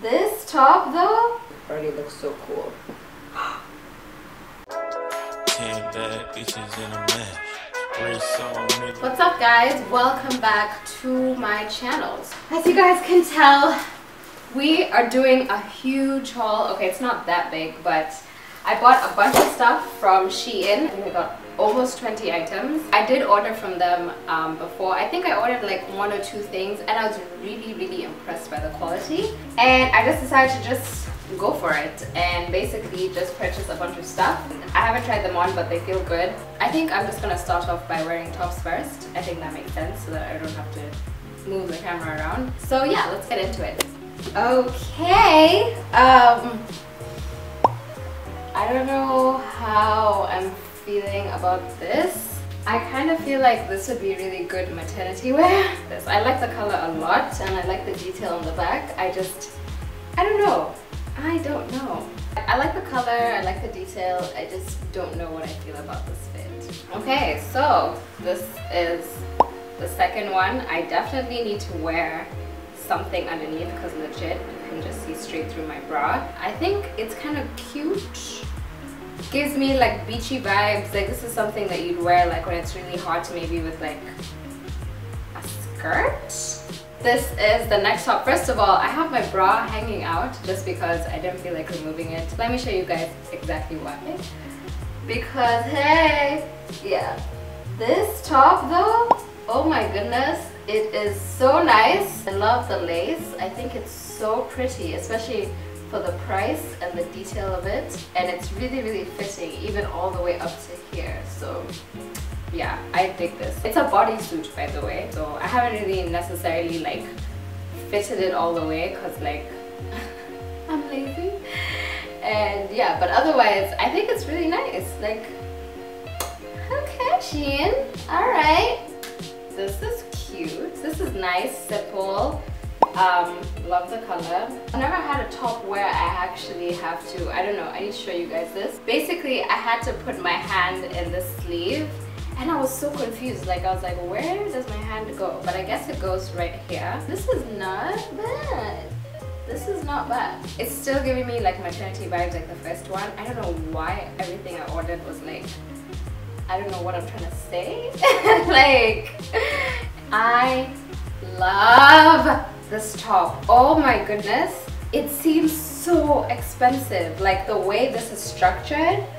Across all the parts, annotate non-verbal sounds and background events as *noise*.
This top though already looks so cool. What's up guys? Welcome back to my channels. As you guys can tell, we are doing a huge haul. Okay, it's not that big, but I bought a bunch of stuff from Shein. I think I got almost 20 items. I did order from them um, before. I think I ordered like one or two things and I was really, really impressed by the quality. And I just decided to just go for it and basically just purchase a bunch of stuff. I haven't tried them on but they feel good. I think I'm just gonna start off by wearing tops first. I think that makes sense so that I don't have to move the camera around. So yeah, let's get into it. Okay, um, I don't know how I'm feeling about this. I kind of feel like this would be really good maternity *laughs* wear. This I like the color a lot and I like the detail on the back. I just, I don't know. I don't know. I like the color, I like the detail, I just don't know what I feel about this fit. Okay, so this is the second one. I definitely need to wear something underneath because legit you can just see straight through my bra. I think it's kind of cute. Gives me like beachy vibes. Like this is something that you'd wear like when it's really hot maybe with like a skirt. This is the next top. First of all, I have my bra hanging out just because I didn't feel like removing it. Let me show you guys exactly why. Because hey, yeah. This top though, oh my goodness, it is so nice. I love the lace. I think it's so pretty, especially for the price and the detail of it. And it's really, really fitting, even all the way up to here. So yeah, I dig this. It's a bodysuit by the way, so I haven't really necessarily like fitted it all the way because like *laughs* I'm lazy. And yeah, but otherwise I think it's really nice. Like, okay, Shein, alright. This is cute. This is nice, simple. Um, love the color. I've never had a top where I actually have to, I don't know, I need to show you guys this. Basically, I had to put my hand in the sleeve and I was so confused. Like I was like, where does my hand go? But I guess it goes right here. This is not bad. This is not bad. It's still giving me like maternity vibes like the first one. I don't know why everything I ordered was like, I don't know what I'm trying to say. *laughs* like, I love this top. Oh my goodness. It seems so expensive. Like the way this is structured. *gasps*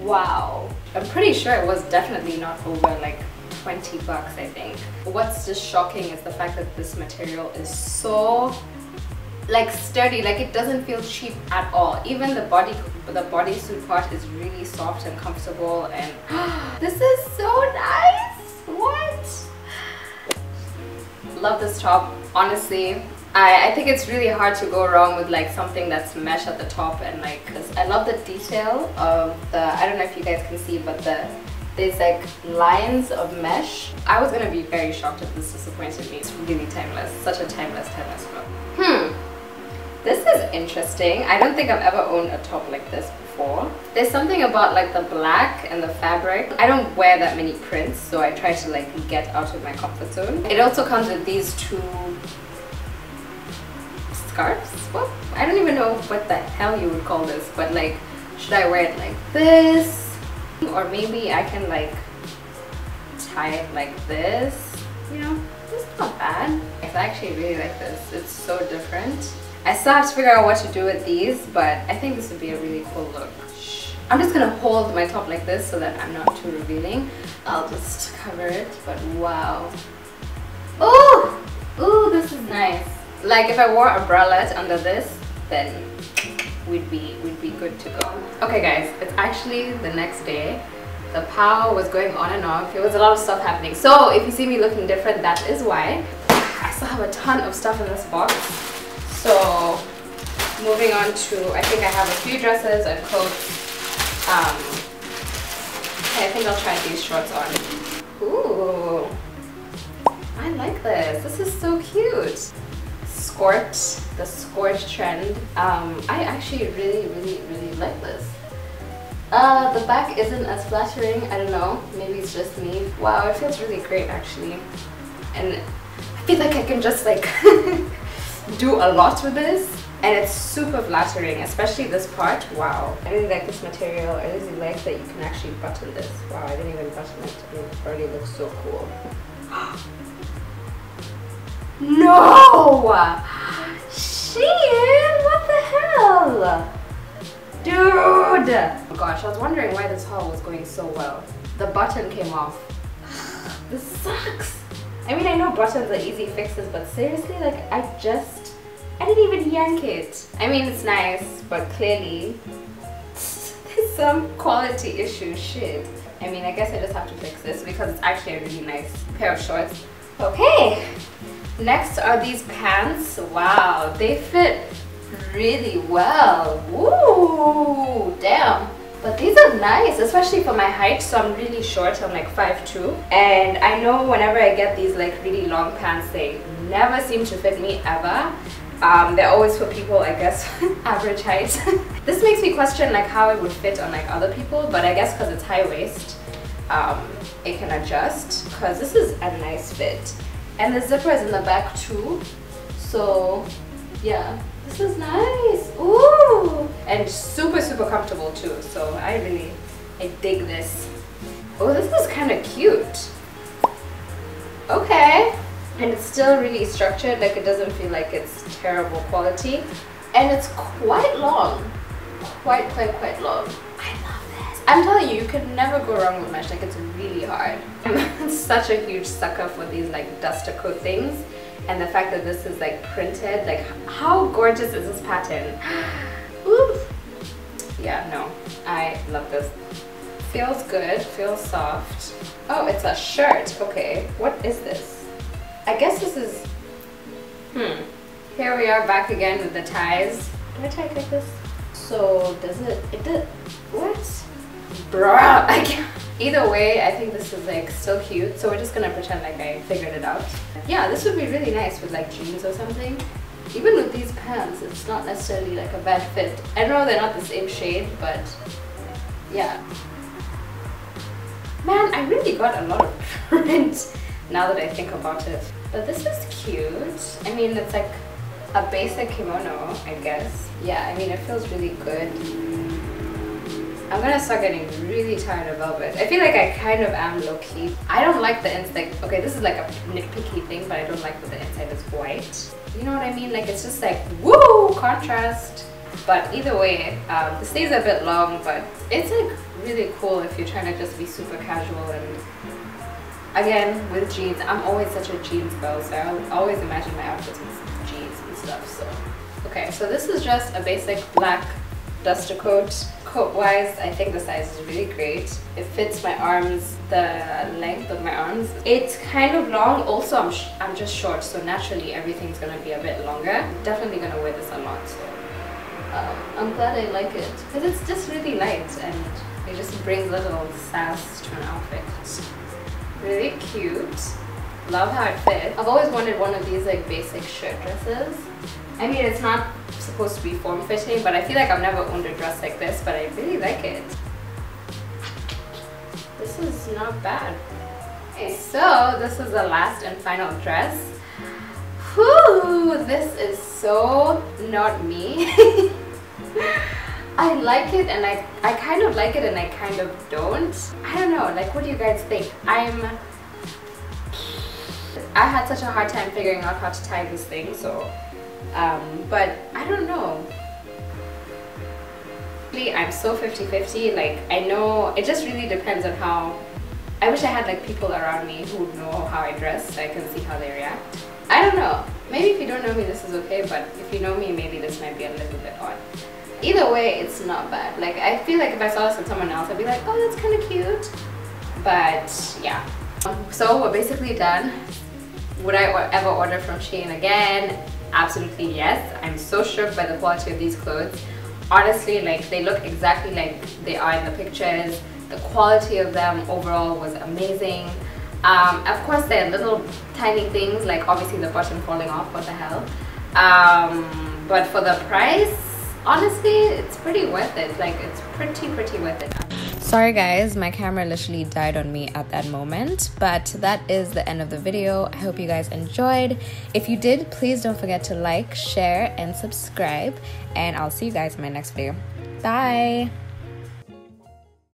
Wow. I'm pretty sure it was definitely not over like 20 bucks I think. What's just shocking is the fact that this material is so like sturdy like it doesn't feel cheap at all even the body the bodysuit part is really soft and comfortable and *gasps* this is so nice love this top honestly. I, I think it's really hard to go wrong with like something that's mesh at the top and like cause I love the detail of the I don't know if you guys can see but the there's like lines of mesh. I was gonna be very shocked if this disappointed me. It's really timeless such a timeless timeless look hmm. This is interesting. I don't think I've ever owned a top like this before there's something about like the black and the fabric I don't wear that many prints so I try to like get out of my comfort zone it also comes with these two scarves? What? I don't even know what the hell you would call this, but like, should I wear it like this? Or maybe I can like tie it like this, you know? It's not bad. I actually really like this. It's so different. I still have to figure out what to do with these, but I think this would be a really cool look. I'm just gonna hold my top like this so that I'm not too revealing. I'll just cover it, but wow. Oh! Ooh, this is nice. Like if I wore a bralette under this, then we'd be we'd be good to go. Okay guys, it's actually the next day. The power was going on and off. There was a lot of stuff happening. So if you see me looking different, that is why. I still have a ton of stuff in this box. So moving on to, I think I have a few dresses and coats. Um, I think I'll try these shorts on. Ooh, I like this. This is so cute skort, the skort trend. Um, I actually really, really, really like this. Uh, the back isn't as flattering, I don't know, maybe it's just me. Wow, it feels really great actually. And I feel like I can just like *laughs* do a lot with this and it's super flattering especially this part. Wow. I really like this material. I really like that you can actually button this. Wow i didn't even button it. It already looks so cool. *gasps* No! Shein what the hell? Dude! Oh gosh i was wondering why this haul was going so well. The button came off. *sighs* This sucks i mean i know buttons are easy fixes but seriously like i just I didn't even yank it. I mean, it's nice, but clearly *laughs* there's some quality issue shit. I mean, I guess I just have to fix this because it's actually a really nice pair of shorts. Okay, next are these pants. Wow, they fit really well. Ooh, damn. But these are nice, especially for my height. So I'm really short, I'm like 5'2". And I know whenever I get these like really long pants, they never seem to fit me ever. Um, they're always for people, I guess, *laughs* average height. *laughs* this makes me question like how it would fit on like other people, but I guess because it's high waist, um, it can adjust because this is a nice fit. And the zipper is in the back too, so yeah, this is nice. Ooh! And super, super comfortable too, so I really, I dig this. Oh, this is kind of cute. Okay and it's still really structured like it doesn't feel like it's terrible quality and it's quite long quite quite quite long I love this I'm telling you you can never go wrong with mesh like it's really hard *laughs* I'm such a huge sucker for these like duster coat things and the fact that this is like printed like how gorgeous is this pattern *gasps* yeah no I love this feels good feels soft oh it's a shirt okay what is this I guess this is, hmm. Here we are back again with the ties. Do I tie it like this? So does it, it did, what? Bruh, *laughs* I can't. Either way, I think this is like still cute. So we're just gonna pretend like I figured it out. Yeah, this would be really nice with like jeans or something. Even with these pants, it's not necessarily like a bad fit. I know they're not the same shade, but yeah. Man, I really got a lot of *laughs* print now that I think about it. But this is cute. I mean, it's like a basic kimono, I guess. Yeah, I mean, it feels really good. I'm gonna start getting really tired of velvet. I feel like I kind of am low-key. I don't like the inside, okay, this is like a nitpicky thing, but I don't like that the inside is white. You know what I mean? Like, it's just like, woo, contrast. But either way, um, sleeves are a bit long, but it's like really cool if you're trying to just be super casual and again with jeans i'm always such a jeans girl so i always imagine my outfits with jeans and stuff so okay so this is just a basic black duster coat coat wise i think the size is really great. It fits my arms the length of my arms. It's kind of long. Also i'm, I'm just short so naturally everything's gonna be a bit longer. I'm definitely gonna wear this a lot. So um, i'm glad i like it because it's just really light and it just brings a little sass to an outfit. Really cute. Love how it fits. I've always wanted one of these like basic shirt dresses. I mean, it's not supposed to be form-fitting, but I feel like I've never owned a dress like this, but I really like it. This is not bad. Okay, so this is the last and final dress. Whew, this is so not me. *laughs* I like it and I, I kind of like it and I kind of don't. I don't know, like what do you guys think? I'm... I had such a hard time figuring out how to tie this thing, so... Um, but I don't know. I'm so 50-50, like I know, it just really depends on how... I wish I had like people around me who know how I dress so I can see how they react. I don't know. Maybe if you don't know me this is okay, but if you know me maybe this might be a little bit odd either way it's not bad like I feel like if I saw this with someone else I'd be like oh that's kind of cute but yeah so we're basically done would I ever order from Shein again? Absolutely yes. I'm so shook by the quality of these clothes. Honestly like they look exactly like they are in the pictures. The quality of them overall was amazing. Um, of course there are little tiny things like obviously the button falling off what the hell. Um, but for the price honestly it's pretty worth it. Like it's pretty pretty worth it Sorry guys, my camera literally died on me at that moment, but that is the end of the video. I hope you guys enjoyed. If you did, please don't forget to like, share, and subscribe, and I'll see you guys in my next video. Bye!